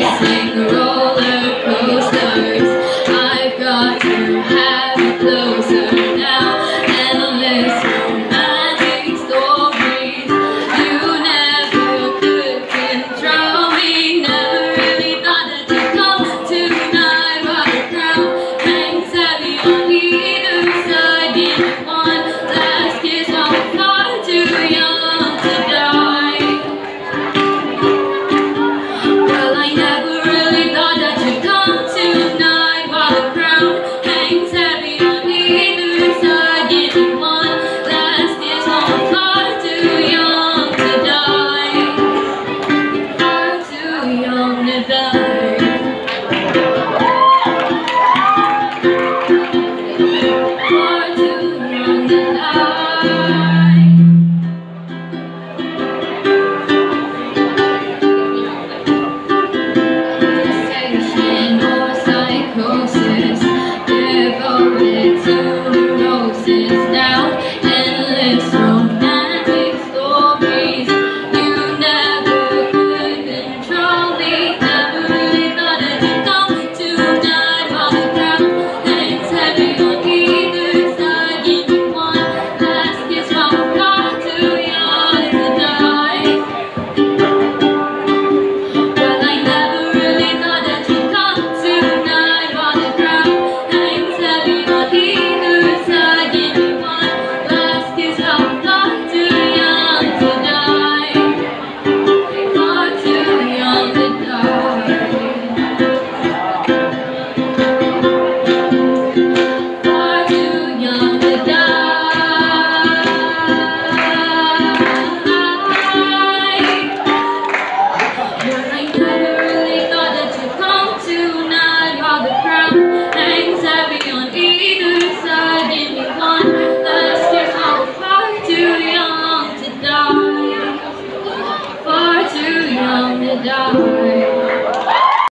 Yeah. 较